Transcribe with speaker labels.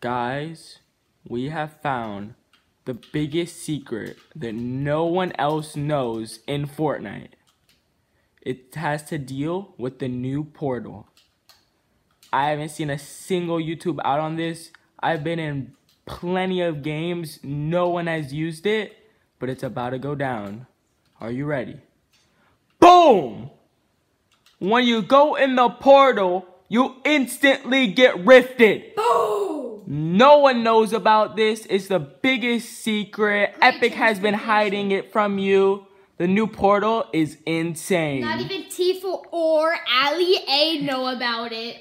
Speaker 1: Guys, we have found the biggest secret that no one else knows in Fortnite. It has to deal with the new portal. I haven't seen a single YouTube out on this. I've been in plenty of games. No one has used it, but it's about to go down. Are you ready? Boom! When you go in the portal, you instantly get rifted.
Speaker 2: Boom!
Speaker 1: No one knows about this. It's the biggest secret. Epic has been hiding it from you. The new portal is insane.
Speaker 2: Not even Tfue or Ali A know about it.